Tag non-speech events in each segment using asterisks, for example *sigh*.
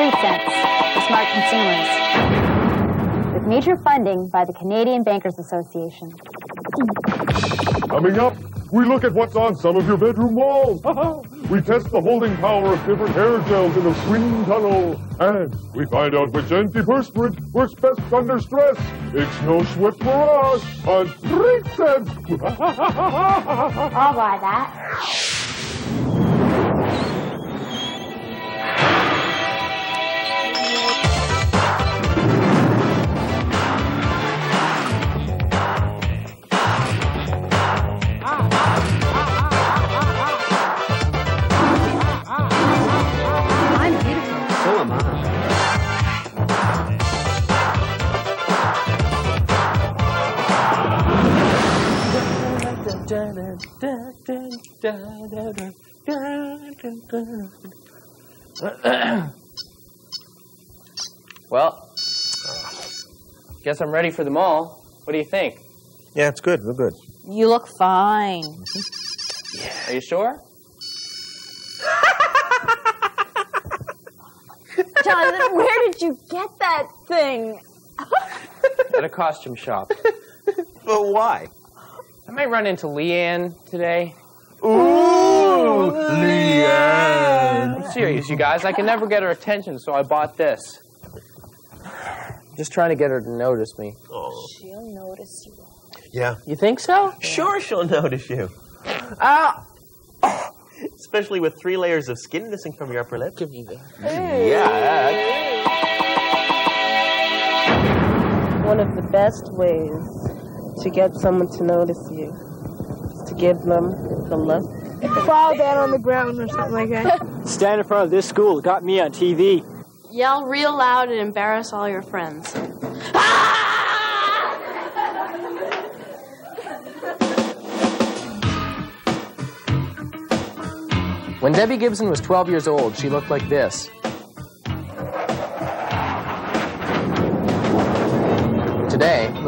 Street Cents for smart consumers. With major funding by the Canadian Bankers Association. Coming up, we look at what's on some of your bedroom walls. *laughs* we test the holding power of different hair gels in a wind tunnel. And we find out which antiperspirant works best under stress. It's no sweat for us on Street Cents. I'll buy that. Well, guess I'm ready for the mall. What do you think? Yeah, it's good. We're good. You look fine. Are you sure? Jonathan, where did you get that thing? At a costume shop. *laughs* But why? I might run into Leanne today. Ooh, Leanne. I'm serious, you guys. I can never get her attention, so I bought this. Just trying to get her to notice me. Oh. She'll notice you. Yeah. You think so? Sure, she'll notice you. Ah! Especially with three layers of skin missing from your upper lip. Give me that. Yeah. One of the best ways to get someone to notice you to give them the look. Fall down on the ground or something like that. *laughs* Stand in front of this school. It got me on TV. Yell real loud and embarrass all your friends. When Debbie Gibson was 12 years old, she looked like this.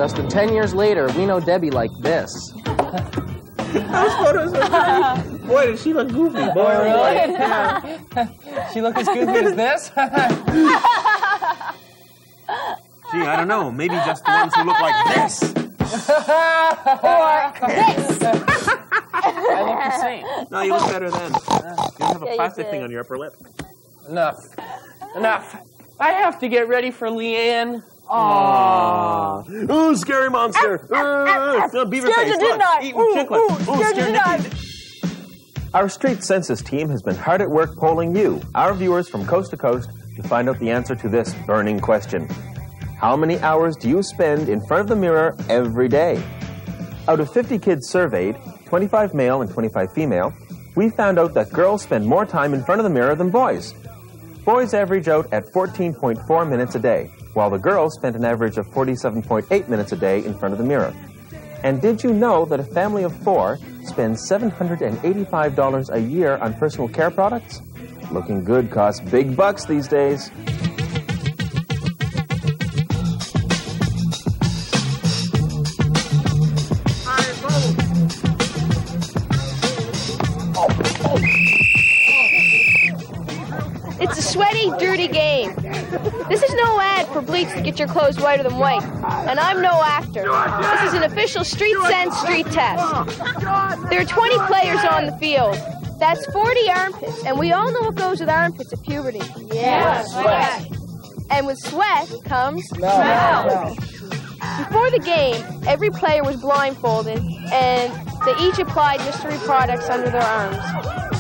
Less than 10 years later, we know Debbie like this. Those photos are great. *laughs* Boy, does she look goofy. Boy, oh, really? *laughs* she look as goofy as this? *laughs* Gee, I don't know. Maybe just the ones who look like this. Or this. I look the same. No, you look better then. You have a Yeah, plastic thing on your upper lip. Enough. Enough. I have to get ready for Leanne. Aww. Ooh, scary monster. Uh, no, beaver Scared face. look. Eating Ooh, chiclet. ooh, scared didn't Our Street Census team has been hard at work polling you, our viewers from coast to coast, to find out the answer to this burning question. How many hours do you spend in front of the mirror every day? Out of 50 kids surveyed, 25 male and 25 female, we found out that girls spend more time in front of the mirror than boys. Boys average out at 14.4 minutes a day, while the girls spent an average of 47.8 minutes a day in front of the mirror. And did you know that a family of four spends $785 a year on personal care products? Looking good costs big bucks these days. It's a sweaty, dirty game. This for bleach to get your clothes whiter than white. And I'm no actor. This is an official Street Cents street test. There are 20 players on the field. That's 40 armpits, and we all know what goes with armpits at puberty. Yes. Sweat. And with sweat comes smell. Before the game, every player was blindfolded, and they each applied mystery products under their arms.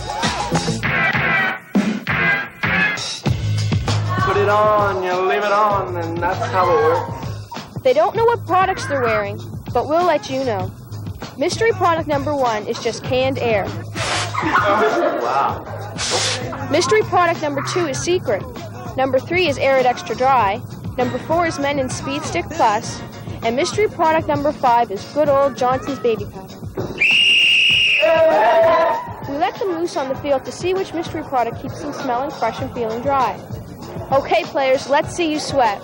It on, you leave it on, and that's how it works. They don't know what products they're wearing, but we'll let you know. Mystery product number one is just canned air. Wow. Mystery product number two is secret. Number three is Arid Extra Dry. Number four is Mennen Speed Stick Plus. And mystery product number five is good old Johnson's Baby Powder. We let them loose on the field to see which mystery product keeps them smelling fresh and feeling dry. Okay, players, let's see you sweat.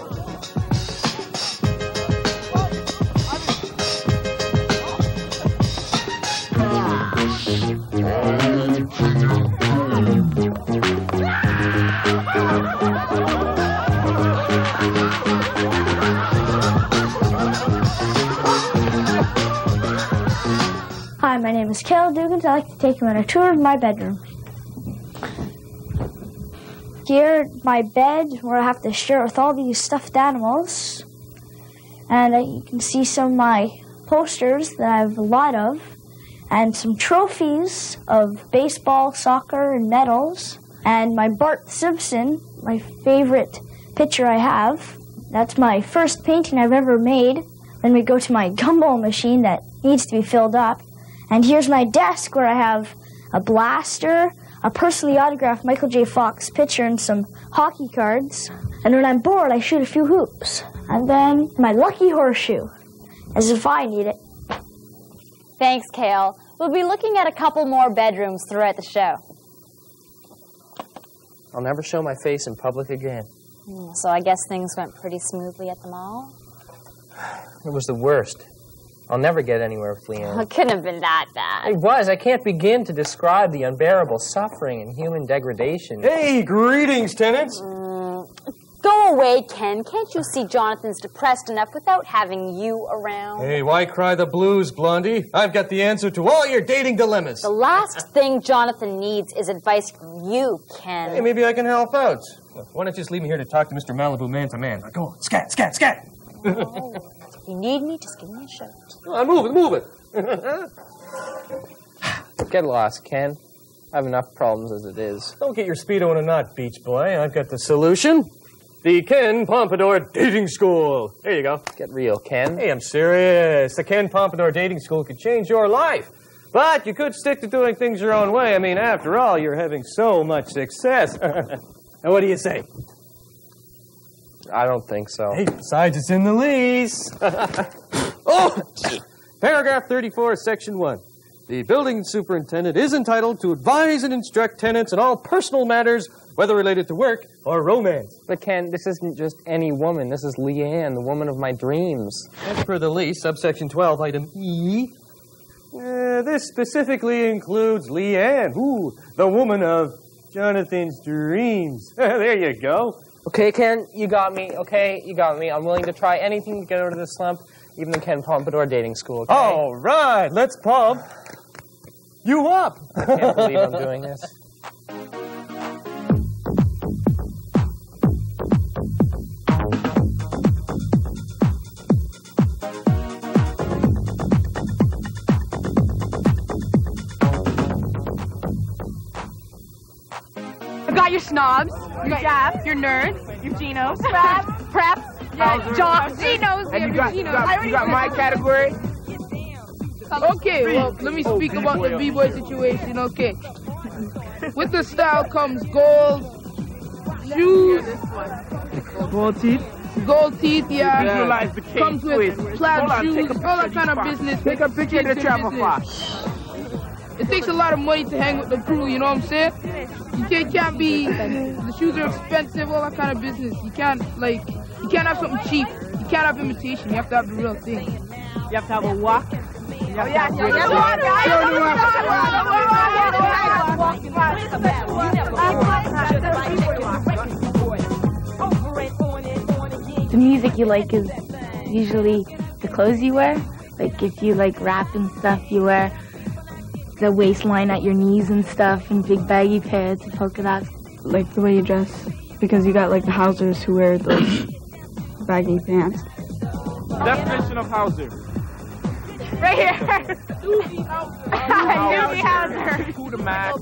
Hi, my name is Kel Dugans. I'd like to take you on a tour of my bedroom. Here, my bed, where I have to share with all these stuffed animals. And uh, you can see some of my posters that I have a lot of, and some trophies of baseball, soccer, and medals. And my Bart Simpson, my favorite picture I have. That's my first painting I've ever made. Then we go to my gumball machine that needs to be filled up. And here's my desk where I have a blaster, a personally autographed Michael J. Fox picture, and some hockey cards. And when I'm bored, I shoot a few hoops. And then my lucky horseshoe, as if I need it. Thanks, Kale. We'll be looking at a couple more bedrooms throughout the show. I'll never show my face in public again. Hmm, So I guess things went pretty smoothly at the mall? It was the worst. I'll never get anywhere with Leanne. It couldn't have been that bad. It was. I can't begin to describe the unbearable suffering and human degradation. Hey, greetings, tenants. Mm, go away, Ken. Can't you see Jonathan's depressed enough without having you around? Hey, why cry the blues, Blondie? I've got the answer to all your dating dilemmas. The last thing Jonathan needs is advice from you, Ken. Hey, maybe I can help out. Why don't you just leave me here to talk to Mr. Malibu man to man? Go on, scat, scat, scat. If you need me, just give me a shout. I'm moving, moving. *sighs* Get lost, Ken. I have enough problems as it is. Don't get your Speedo in a knot, beach boy. I've got the solution. The Ken Pompadour Dating School. There you go. Get real, Ken. Hey, I'm serious. The Ken Pompadour Dating School could change your life. But you could stick to doing things your own way. I mean, after all, you're having so much success. *laughs* now, what do you say? I don't think so. Hey, besides, it's in the lease. *laughs* oh! Paragraph 34, Section 1. The building superintendent is entitled to advise and instruct tenants in all personal matters, whether related to work or romance. But Ken, this isn't just any woman. This is Leanne, the woman of my dreams. As per the lease, subsection 12, item E, uh, this specifically includes Leanne, ooh, the woman of Jonathan's dreams. *laughs* there you go. Okay, Ken, you got me. Okay, you got me. I'm willing to try anything to get out of this slump, even the Ken Pompadour dating school. Okay? All right, let's pump you up. I can't believe I'm doing this. *laughs* I got your snobs, your japs, your nerds, your genos, prep, prep, yeah, oh, jocks, genos, And you your got, you got, you got my category. Okay, well, let me speak about the b-boy situation. Okay, with the style comes gold shoes, Gold teeth. gold teeth. Yeah, Visualize the cake, comes with plaid shoes, all that kind of of business. Take a picture of the Takes travel business. flash. It takes a lot of money to hang with the crew. You know what I'm saying? You can't, can't be. The shoes are expensive. All that kind of business. You can't like. You can't have something cheap. You can't have imitation. You have to have the real thing. You have to have a walk. Oh, yeah, yeah, yeah. The music you like is usually the clothes you wear. Like if you like rap and stuff, you wear the waistline at your knees and stuff, and big baggy pants and polka dots. Like the way you dress, because you got like the Hausers who wear those baggy pants. Definition of Hauser. Right here. Doogie *laughs* Hauser. Who the max?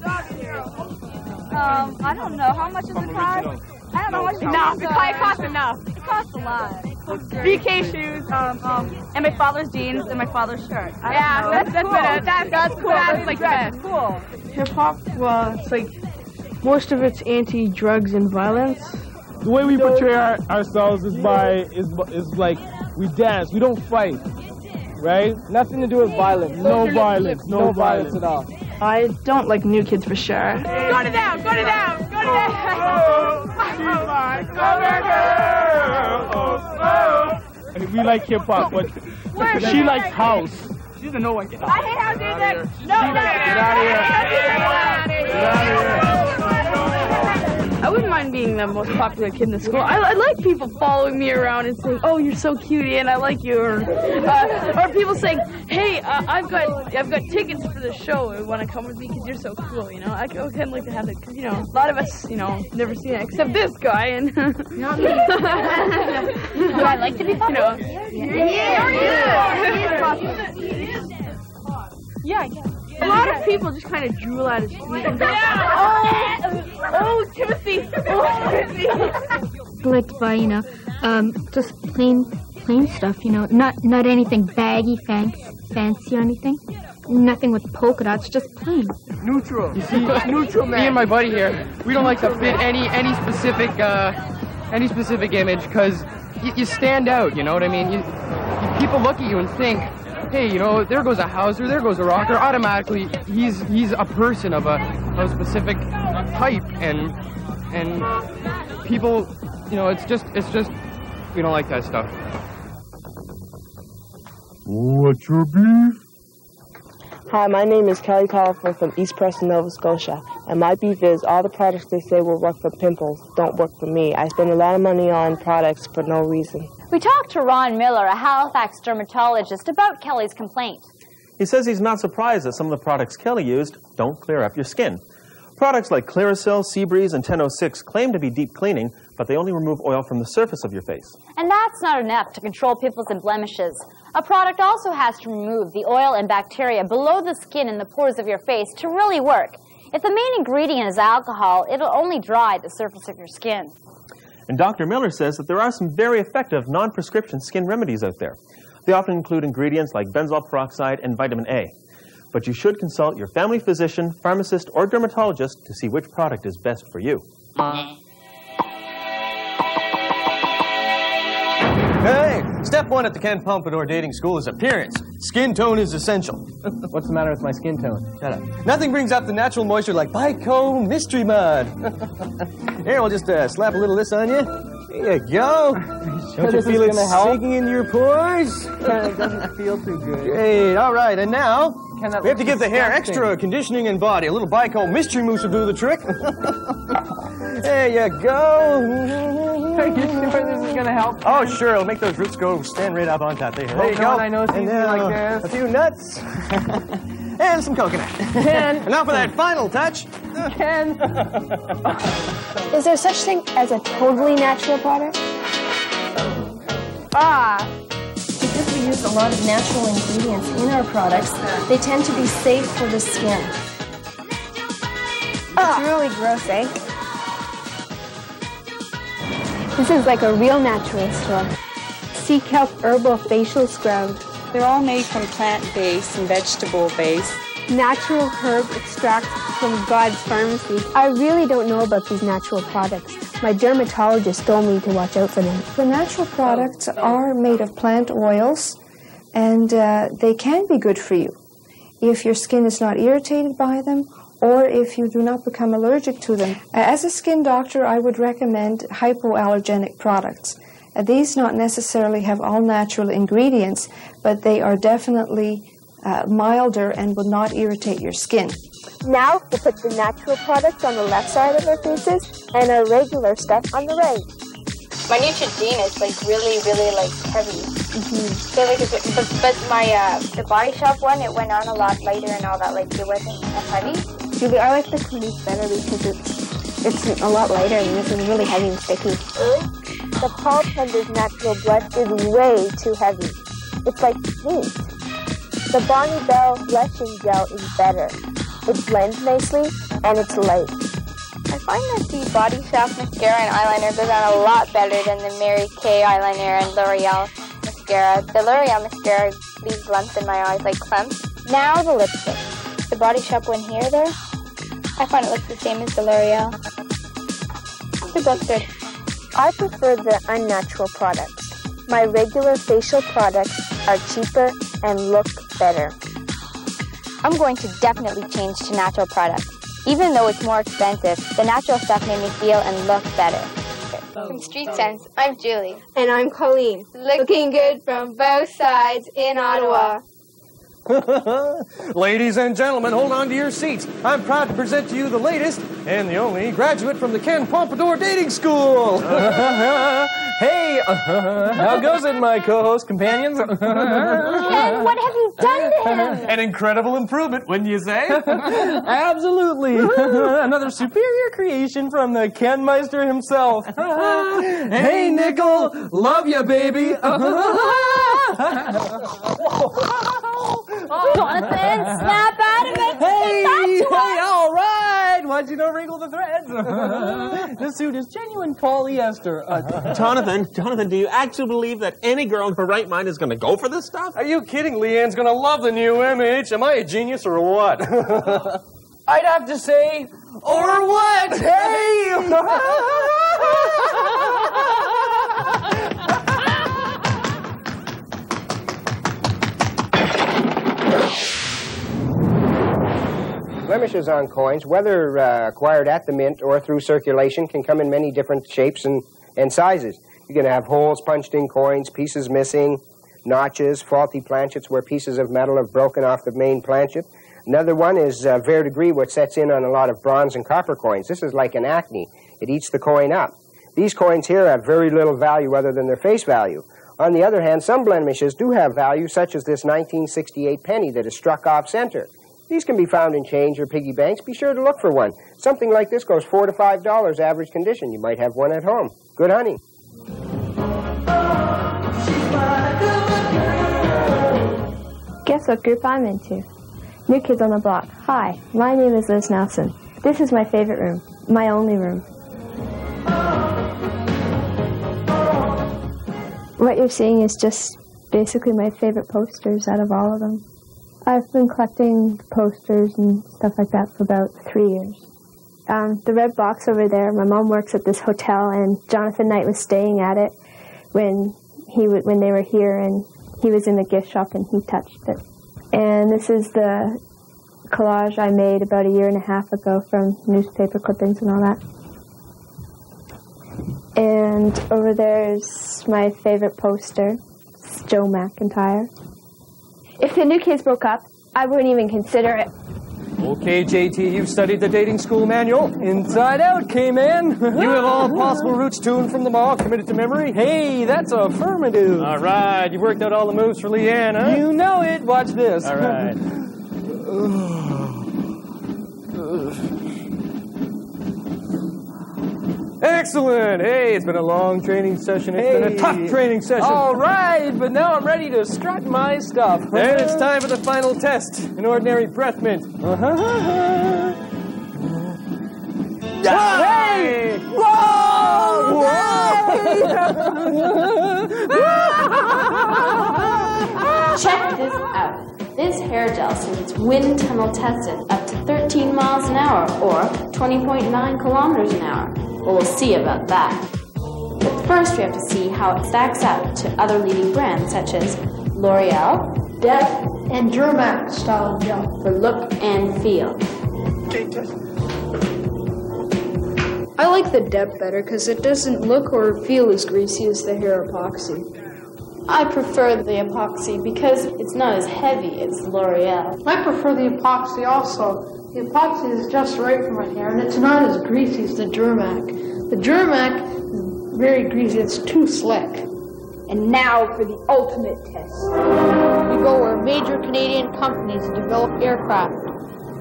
Um, I don't know. How much does it cost? I don't know how much it Enough. costs. It probably costs enough. It costs a lot. BK shoes. Um, um, and my father's jeans and my father's shirt. I Yeah, don't know. that's- that's cool. what that's- that's cool. that's like the That's cool. Hip hop, well, it's like most of it's anti-drugs and violence. The way we portray our, ourselves is by is is like we dance. We don't fight, right? Nothing to do with violence. No violence. No, No violence violence at all. I don't like new kids for sure. Go to down. Go to down. Go to down. And we like hip hop, but Where- she likes house. She's a no one. Get I hate house music. No, Get out of here. Get out of here. I wouldn't mind being the most popular kid in the school. I, I like people following me around and saying, "Oh, you're so cute, and I like you," or, uh, or people saying, "Hey, uh, I've got I've got tickets for the show. Want to come with me because you're so cool?" You know, I kind of like to have it. 'cause, you know, a lot of us, you know, never seen it except this guy, and *laughs* not me. *laughs* Do I like to be popular? You know, yeah, I guess. A lot of people just kind of drool out his feet and go, "Oh, oh, Timothy, oh, Timothy." I like to you know, um, just plain, plain stuff. You know, not not anything baggy, fancy, fancy or anything. Nothing with polka dots, just plain. Neutral. You see, *laughs* neutral man. Me and my buddy here, we don't like to fit any any specific uh, any specific image because you, you stand out. You know what I mean? You, you, people look at you and think, hey, you know, there goes a Hauser, there goes a rocker. Automatically, he's he's a person of a, of a specific type, and and people, you know, it's just it's just we don't like that stuff. What's your beef? Hi, my name is Kelly Collifer from East Preston, Nova Scotia, and my beef is all the products they say will work for pimples don't work for me. I spend a lot of money on products for no reason. We talked to Ron Miller, a Halifax dermatologist, about Kelly's complaint. He says he's not surprised that some of the products Kelly used don't clear up your skin. Products like Clearasil, Seabreeze, and 1006 claim to be deep cleaning, but they only remove oil from the surface of your face. And that's not enough to control pimples and blemishes. A product also has to remove the oil and bacteria below the skin and the pores of your face to really work. If the main ingredient is alcohol, it'll only dry the surface of your skin. And Dr. Miller says that there are some very effective non-prescription skin remedies out there. They often include ingredients like benzoyl peroxide and vitamin A. But you should consult your family physician, pharmacist, or dermatologist to see which product is best for you. Uh, Hey, step one at the Ken Pompadour dating school is appearance. Skin tone is essential. *laughs* What's the matter with my skin tone? Shut up. Nothing brings up the natural moisture like Bico Mystery Mud. *laughs* Here, we'll just uh, slap a little of this on you. There you go. *laughs* Don't you feel it sinking into your pores? it doesn't feel too good. Great. All right, and now we have to give the hair extra conditioning and body. A little Bico Mystery Mousse will do the trick. there you go. Are *laughs* you sure this is gonna help? Oh, sure. It'll make those roots go stand right up on top. There, there you go. I know sees and me now, like this. A few nuts. *laughs* and some coconut. *laughs* and now for that final touch. Ken. Is there such thing as a totally natural product? Ah, because we use a lot of natural ingredients in our products, they tend to be safe for the skin. It's really gross, eh? This is like a real natural store. Sea kelp herbal facial scrub. They're all made from plant-based and vegetable-based. Natural herb extracts from God's pharmacy. I really don't know about these natural products. My dermatologist told me to watch out for them. The natural products are made of plant oils and uh, they can be good for you if your skin is not irritated by them or if you do not become allergic to them. As a skin doctor, I would recommend hypoallergenic products. Uh, these not necessarily have all natural ingredients, but they are definitely uh, milder and will not irritate your skin. Now we'll put the natural products on the left side of our faces and our regular stuff on the right. My Neutrogena is like really, really like heavy. So like, if but, but my uh, the Body Shop one, it went on a lot lighter and all that. Like it wasn't as heavy. Like the Clinique better because it's it's a lot lighter and this is really heavy and sticky. The Paul Tender's natural blush is way too heavy. It's like paint. The Bonne Bell blushing gel is better. It blends nicely and it's light. I find that the Body Shop mascara and eyeliner goes on a lot better than the Mary Kay eyeliner and L'Oreal mascara. The L'Oreal mascara leaves lumps in my eyes like clumps. Now the lipstick. The Body Shop one here, there. I find it looks the same as the L'Oreal. They're both good. I prefer the unnatural products. My regular facial products are cheaper and look better. I'm going to definitely change to natural products. Even though it's more expensive, the natural stuff made me feel and look better. From Street Cents, I'm Julie. And I'm Colleen. Looking good from both sides in Ottawa. *laughs* Ladies and gentlemen, hold on to your seats. I'm proud to present to you the latest and the only graduate from the Ken Pompadour Dating School. *laughs* hey, *laughs* how goes it, my co-host companions? Ken, what have you done to him? An incredible improvement, wouldn't you say? Absolutely. Another superior creation from the Ken Meister himself. hey, Nickel, love you, baby. Jonathan, snap out of it. Hey, Get back to hey, all right. Why'd you not wrinkle the threads? *laughs* this suit is genuine polyester. Uh, Jonathan, Jonathan, do you actually believe that any girl in her right mind is going to go for this stuff? Are you kidding? Leanne's gonna love the new image. Am I a genius or what? *laughs* I'd have to say, or what? Hey! *laughs* Blemishes on coins, whether uh, acquired at the mint or through circulation, can come in many different shapes and, and sizes. You can have holes punched in coins, pieces missing, notches, faulty planchets where pieces of metal have broken off the main planchet. Another one is uh, verdigris, what sets in on a lot of bronze and copper coins. This is like an acne. It eats the coin up. These coins here have very little value other than their face value. On the other hand, some blemishes do have value, such as this 1968 penny that is struck off center. These can be found in change or piggy banks. Be sure to look for one. Something like this goes four to five dollars average condition. You might have one at home. Good hunting. Guess what group I'm into? New Kids on the Block. Hi, my name is Liz Nelson. This is my favorite room, my only room. What you're seeing is just basically my favorite posters out of all of them. I've been collecting posters and stuff like that for about three years. Um, the red box over there, my mom works at this hotel, and Jonathan Knight was staying at it when he w- when they were here, and he was in the gift shop and he touched it. And this is the collage I made about a year and a half ago from newspaper clippings and all that. And over there is my favorite poster, it's Joe McIntyre. If the new kids broke up, I wouldn't even consider it. okay, JT, you've studied the dating school manual. Inside out, K-Man. *laughs* You have all possible routes tuned from the mall, committed to memory. Hey, that's affirmative. All right, you've worked out all the moves for Leanne, huh? You know it. Watch this. All right. *laughs* Excellent. Hey, it's been a long training session. It's been a tough training session. All right, but now I'm ready to strut my stuff. And it's time for the final test an ordinary breath mint. Uh-huh. Hey! Check this out. This hair gel says it's wind tunnel tested up to 13 miles an hour or 20.9 kilometers an hour. Well, see about that. But first, we have to see how it stacks up to other leading brands such as L'Oreal, Dep, and Duramax style gel for look and feel. I like the Dep better because it doesn't look or feel as greasy as the hair epoxy. I prefer the epoxy because it's not as heavy as L'Oreal. I prefer the epoxy also. The epoxy is just right for my hair and it's not as greasy as the Duramac. The Duramac is very greasy, it's too slick. And now for the ultimate test. We go where major Canadian companies develop aircraft,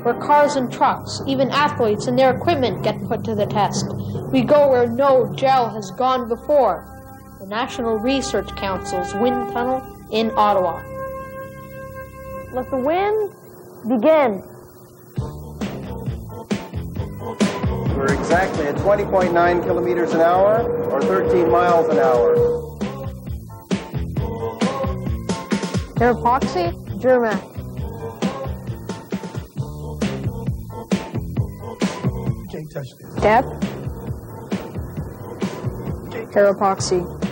where cars and trucks, even athletes and their equipment get put to the test. We go where no gel has gone before. The National Research Council's wind tunnel in Ottawa. Let the wind begin. We're exactly at 20.9 kilometers an hour or 13 miles an hour. Hair epoxy, Duramac. Can't touch this. Dep. Hair epoxy.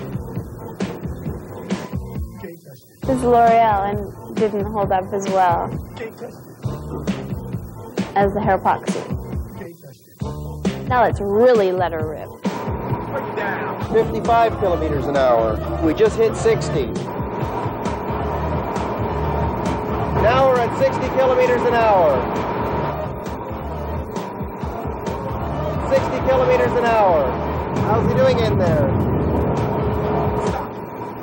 Is L'Oreal and didn't hold up as well as the hair epoxy. Now let's really let her rip. 55 kilometers an hour. We just hit 60. Now we're at 60 kilometers an hour. 60 kilometers an hour. How's he doing in there?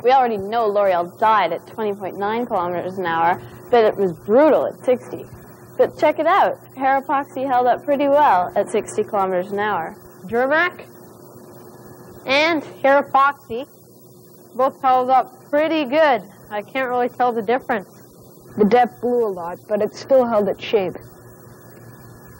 We already know L'Oreal died at 20.9 kilometers an hour, but it was brutal at 60. But check it out. Hair epoxy held up pretty well at 60 kilometers an hour. Duramac and hair epoxy both held up pretty good. I can't really tell the difference. The Dep blew a lot, but it still held its shape.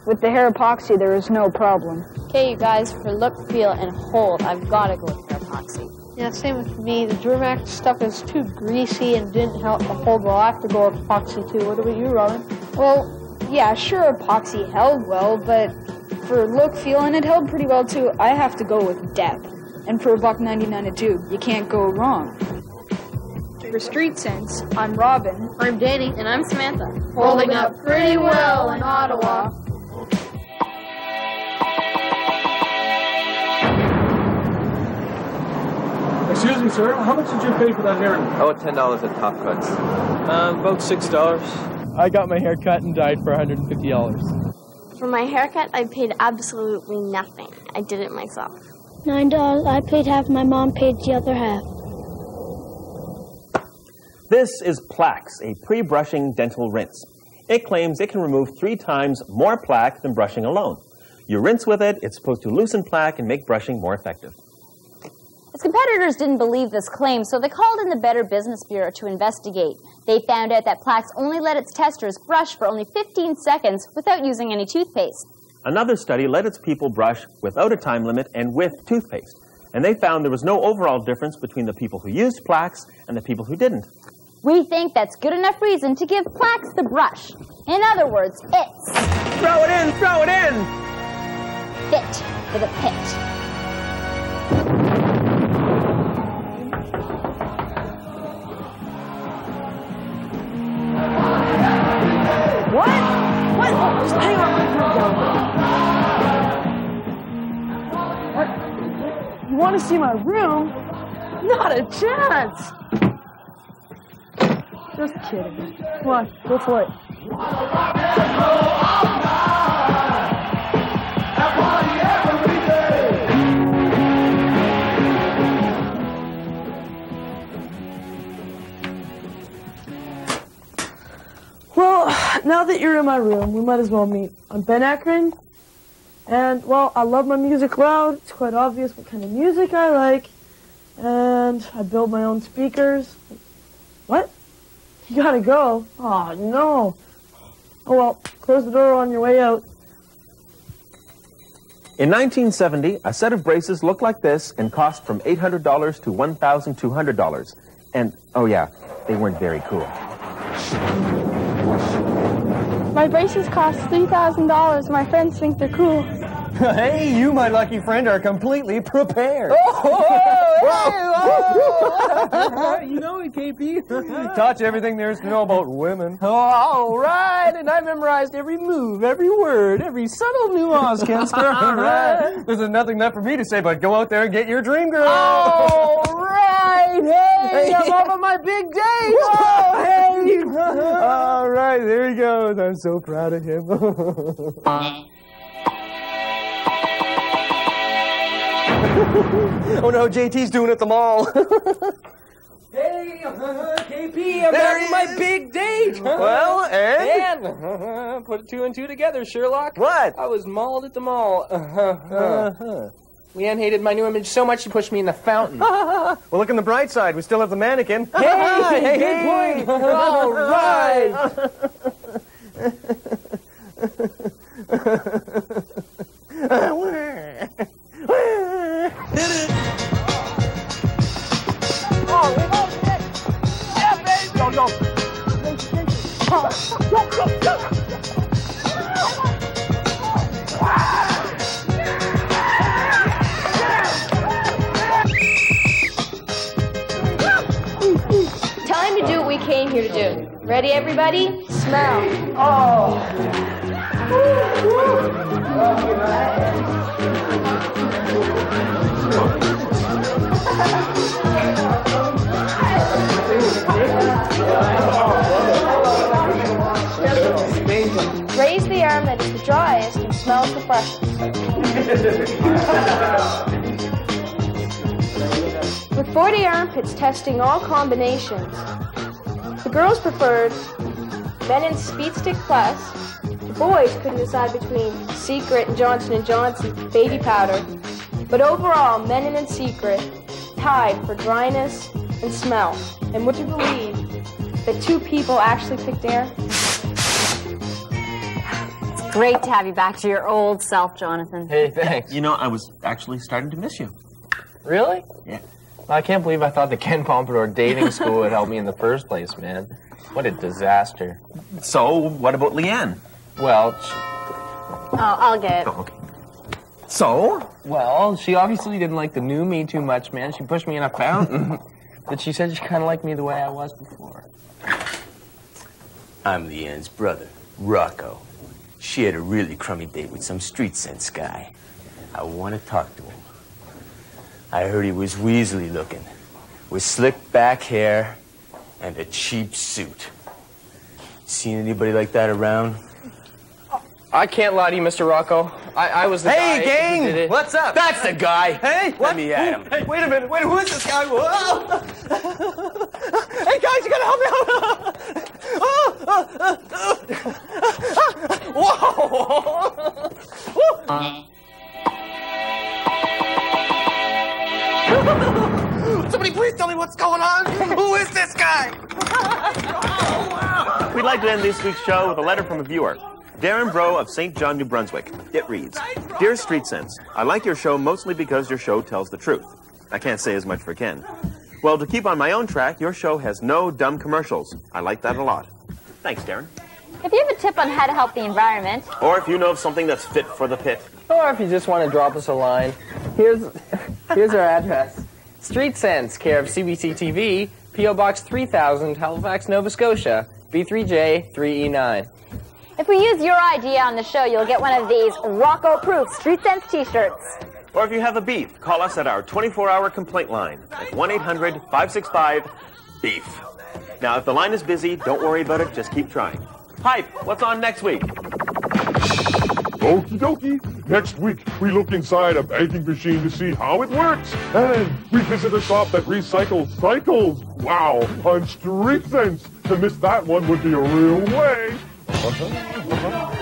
With the hair epoxy, there was no problem. Okay, you guys, for look, feel, and hold, I've got to go with hair epoxy. Yeah, same with me. The Duramax stuff is too greasy and didn't help hold well. I have to go with epoxy too. What about you, Robin? Well, yeah, sure, epoxy held well, but for look, feel, and it held pretty well too. I have to go with Dep. And for a buck ninety nine a tube, you can't go wrong. For Street Cents, I'm Robin. I'm Danny. And I'm Samantha. Holding up pretty well in Ottawa. Excuse me, sir. How much did you pay for that haircut? Oh, ten dollars at Top Cuts. Um, about six dollars. I got my hair cut and dyed for $150. For my haircut, I paid absolutely nothing. I did it myself. Nine dollars. I paid half. My mom paid the other half. This is Plax, a pre-brushing dental rinse. It claims it can remove three times more plaque than brushing alone. You rinse with it, it's supposed to loosen plaque and make brushing more effective. Its competitors didn't believe this claim, so they called in the Better Business Bureau to investigate. They found out that Plax only let its testers brush for only 15 seconds without using any toothpaste. Another study let its people brush without a time limit and with toothpaste. And they found there was no overall difference between the people who used Plax and the people who didn't. We think that's good enough reason to give Plax the brush. In other words, it's Throw it in, throw it in! fit for the pit. Want to see my room? Not a chance. Just kidding. Come on, go for it. Well, now that you're in my room, we might as well meet. I'm Ben Akron, and well, I love my music loud. It's quite obvious what kind of music I like, and I build my own speakers. What? You gotta go? Oh no. Oh well, close the door on your way out. In 1970, a set of braces looked like this and cost from $800 to $1,200. And, oh yeah, they weren't very cool. My braces cost three thousand dollars. My friends think they're cool. *laughs* hey, you, my lucky friend, are completely prepared. Oh, *laughs* *laughs* you know it, KP. Taught you everything there is to know about women. Oh, all right, and I memorized every move, every word, every subtle nuance, Kenster. all right. There's nothing left for me to say but go out there and get your dream girl. All right, hey, I'm off on my big date. Oh, hey. all right, there he goes. I'm so proud of him. Oh no, JT's doing it at the mall. *laughs* hey, uh, KP, I'm There with my big date. Well, and? And put two and two together, Sherlock. What? I was mauled at the mall. Uh-huh. Leanne hated my new image so much she pushed me in the fountain. *laughs* well, look on the bright side. We still have the mannequin. Hey, *laughs* hey, good point. All right. 40 armpits testing all combinations, the girls preferred Mennen Speed Stick Plus. The boys couldn't decide between Secret and Johnson & Johnson baby powder. But overall, Mennen and Secret tied for dryness and smell. And would you believe that two people actually picked air? Great to have you back to your old self, Jonathan. Hey, thanks. You know, I was actually starting to miss you. Really? Yeah. I can't believe I thought the Ken Pompadour dating school would help me in the first place, man. What a disaster. So, what about Leanne? Well, Oh, I'll get oh, it. So? Well, she obviously didn't like the new me too much, man. She pushed me in a fountain. *laughs* but she said she kind of liked me the way I was before. I'm Leanne's brother, Rocco. She had a really crummy date with some street sense guy. I want to talk to him. I heard he was Weasley looking, with slick back hair and a cheap suit. Seen anybody like that around? I can't lie to you, Mr. Rocco. I, I was the Hey, guy gang! who did it. What's up? That's the guy. Hey, what? Let me at him. Hey, wait a minute. Wait, who is this guy? Whoa! *laughs* hey, guys, you gotta help me out. *laughs* Whoa! *laughs* Uh, Somebody please tell me what's going on. Who is this guy? We'd like to end this week's show with a letter from a viewer. Darren Bro of St. John, New Brunswick. It reads Dear Street Cents, I like your show mostly because your show tells the truth. I can't say as much for Ken. Well, to keep on my own track, your show has no dumb commercials. I like that a lot. Thanks, Darren. If you have a tip on how to help the environment, Or if you know of something that's fit for the pit. Or if you just want to drop us a line, here's here's our address. Street Cents, care of CBC TV, PO Box 3000, Halifax, Nova Scotia, B3J 3E9. if we use your idea on the show, you'll get one of these Rocco-proof Street Cents t-shirts. Or if you have a beef, call us at our 24-hour complaint line at 1-800-565-BEEF. Now, if the line is busy, don't worry about it. Just keep trying. Pipe, what's on next week? Okie dokie. Next week, we look inside a banking machine to see how it works. And we visit a shop that recycles cycles. Wow, on Street Cents. To miss that one would be a real way.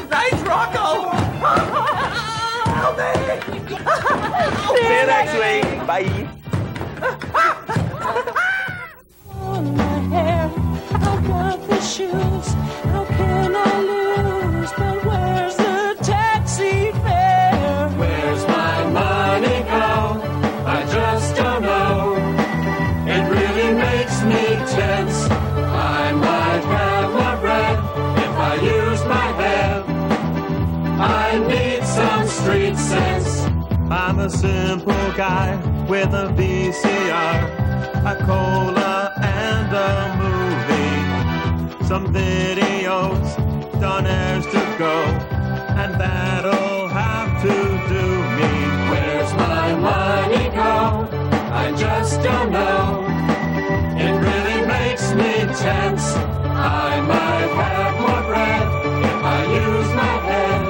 Nice, Rocco! See you next week. Bye. I've got the shoes. How can I lose? simple guy with a VCR, a cola, and a movie. Some videos, Donair's to go, and that'll have to do me. Where's my money go? I just don't know. It really makes me tense. I might have more bread if I use my head.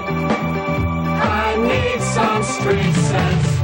I need some street sense.